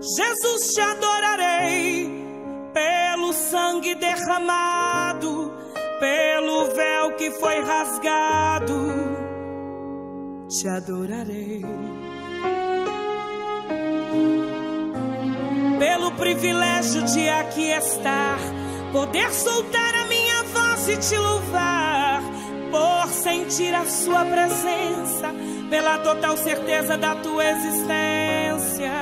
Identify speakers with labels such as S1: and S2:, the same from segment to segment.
S1: Jesus, te adorarei pelo sangue derramado, pelo véu que foi rasgado. Te adorarei. Pelo privilégio de aqui estar, poder soltar a minha voz e te louvar, por sentir a Sua presença, pela total certeza da tua existência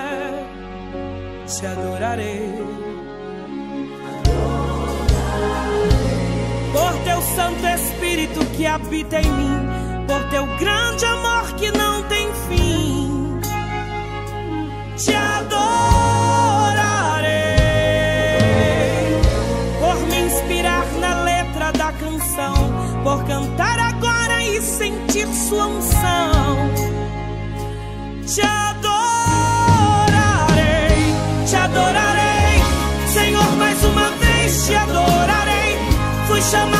S1: te adorarei. Por teu Santo Espírito que habita em mim, por teu grande amor que não tem fim, te adorarei. Por me inspirar na letra da canção, por cantar agora e sentir sua unção, te adorarei adorarei. Senhor, mais uma vez te adorarei. Fui chamado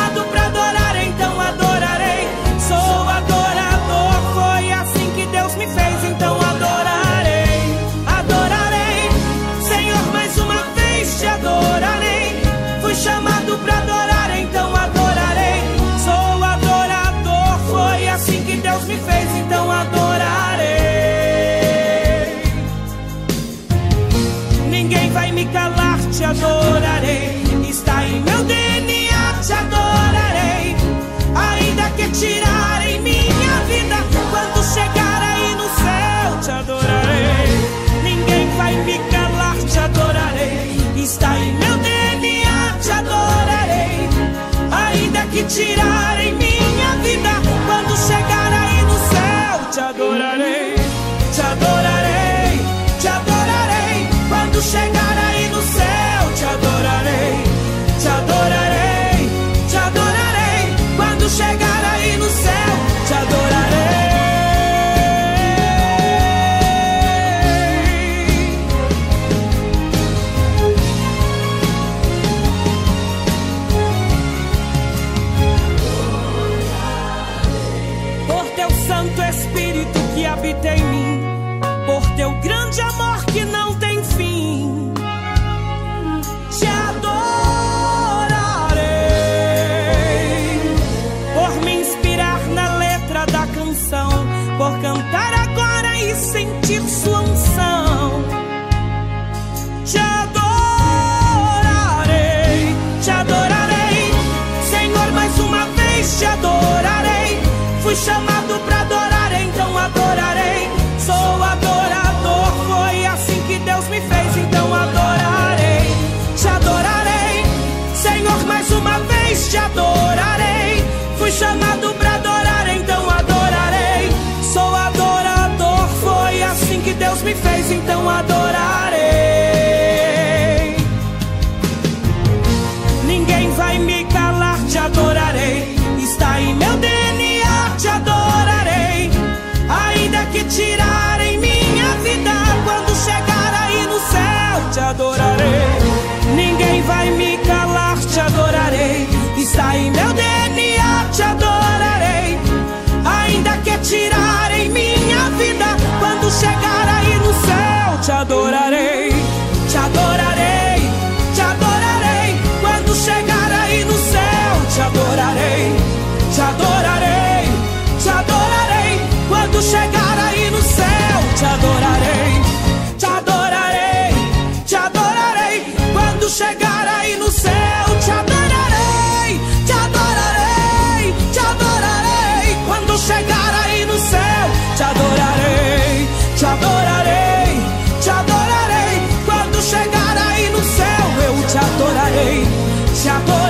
S1: Good. Habita em mim, por teu grande amor que não tem fim. Te por cantar agora e sentir sua unção. Te adorarei, te adorarei, Senhor, mais uma vez te adorarei. Fui chamado fez, então adorarei. adoraré. Te adorarei.